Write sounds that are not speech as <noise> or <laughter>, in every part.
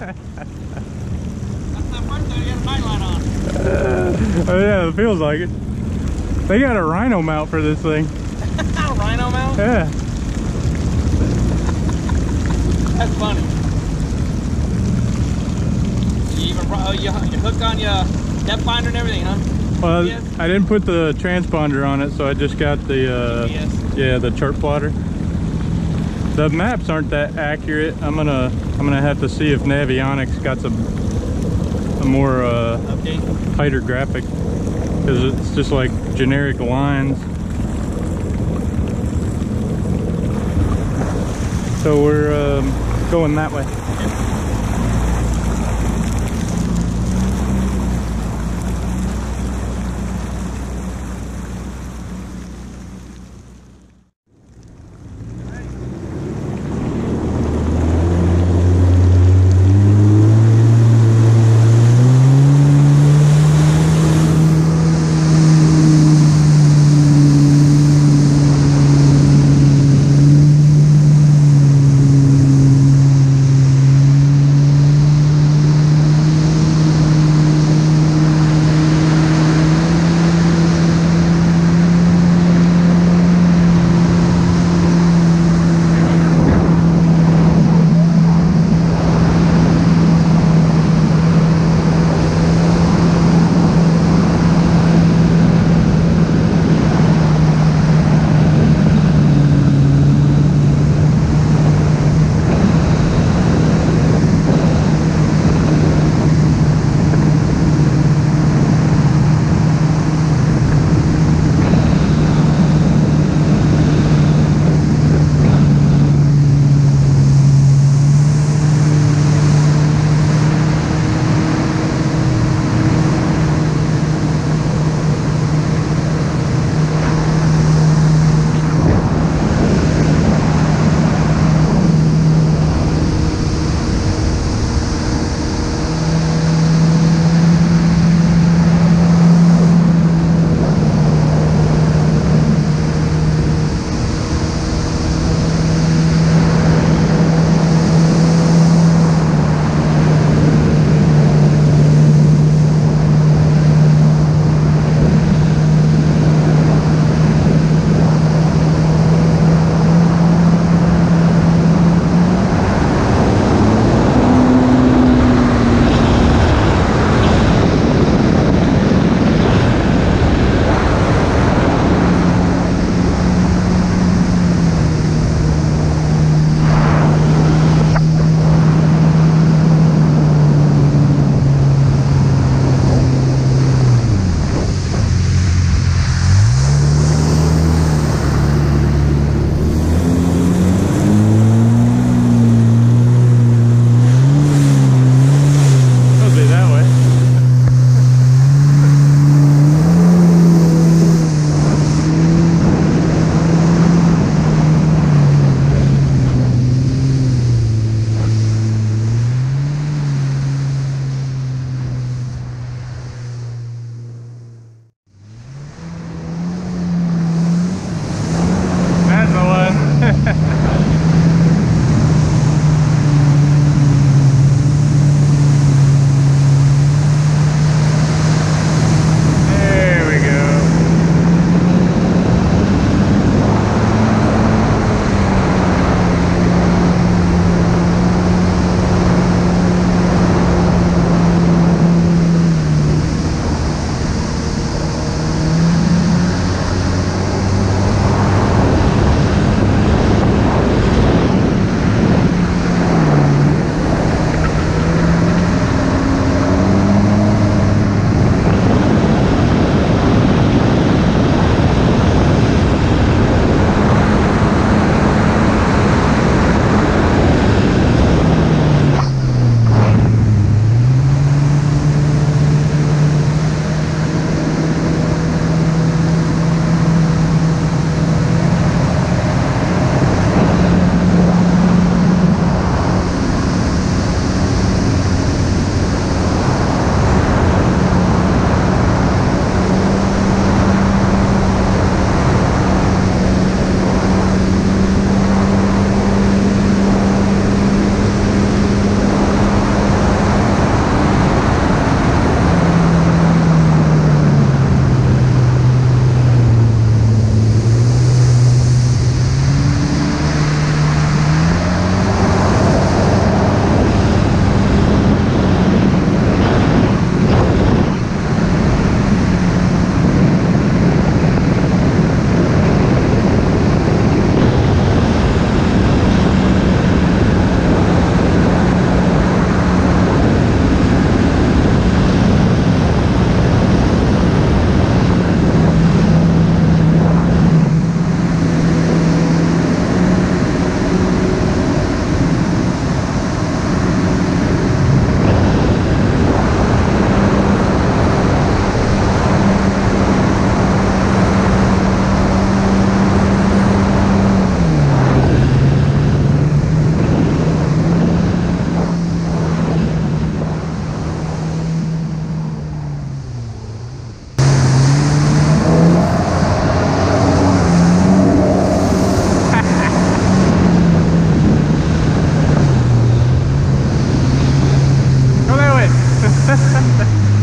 my birthday, you had a nightlight on. oh yeah, it feels like it. They got a rhino mount for this thing. <laughs> Rhino mount? Yeah. That's funny. You even brought, oh, you, you hook on your depth finder and everything, huh? Well, Yes. I didn't put the transponder on it, so I just got the uh, yeah the chart plotter. The maps aren't that accurate. I'm gonna I'm gonna have to see if Navionics got some a more uh, Okay. tighter graphic because it's just like generic lines. So we're um, going that way. ハハハハ!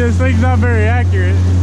this thing's not very accurate.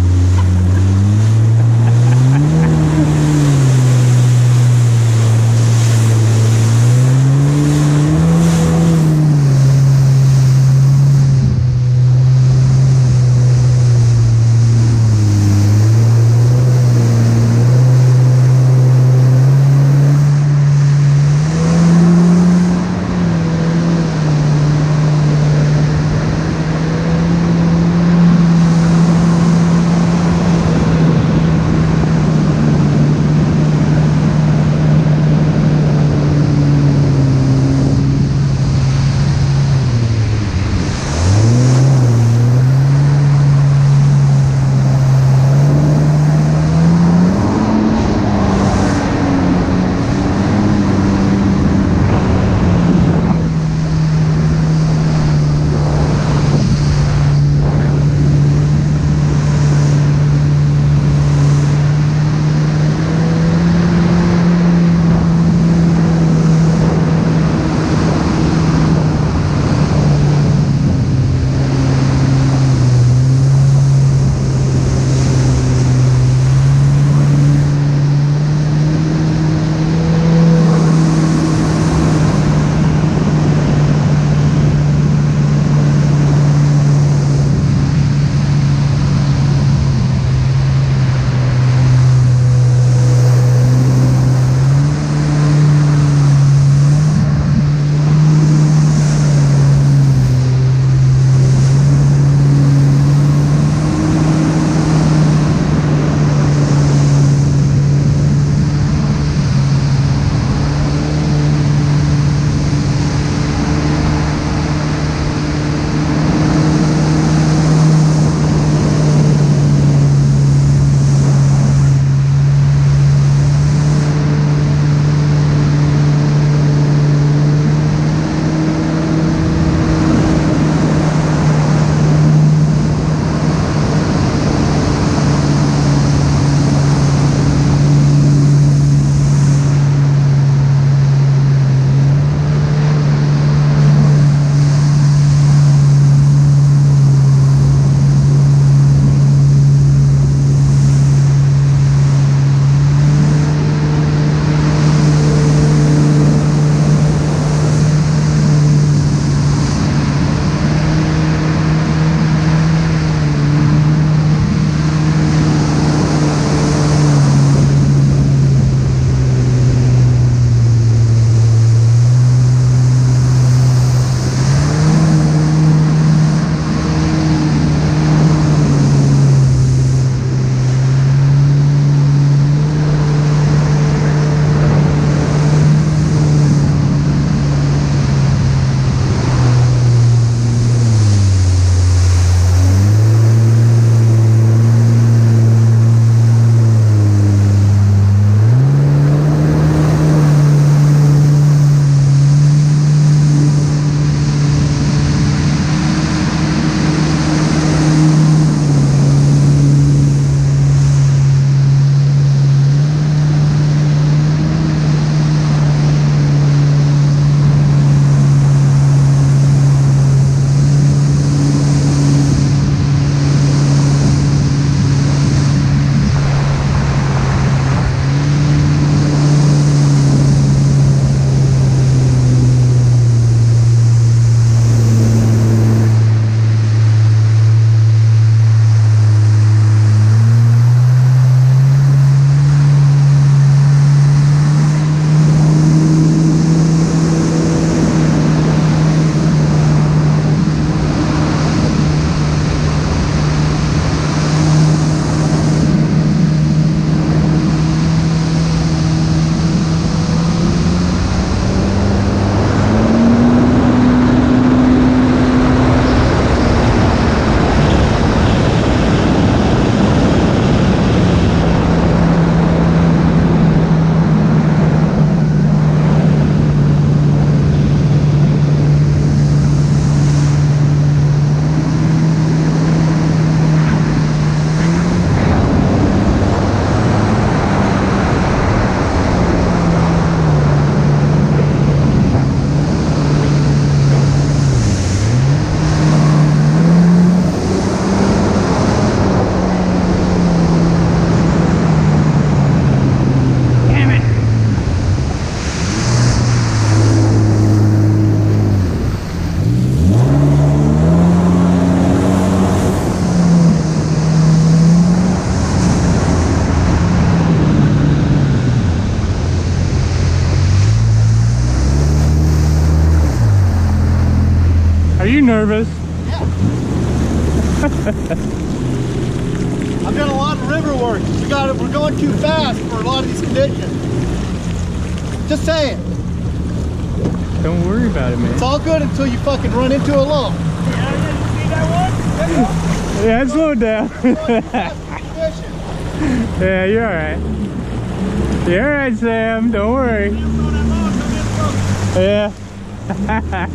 Lot of these conditions. Just saying. Don't worry about it, man. It's all good until you fucking run into a lump. Yeah, I didn't that one. Yeah, slow down. Yeah, you're alright. You're alright, Sam. Don't worry. Yeah. <laughs>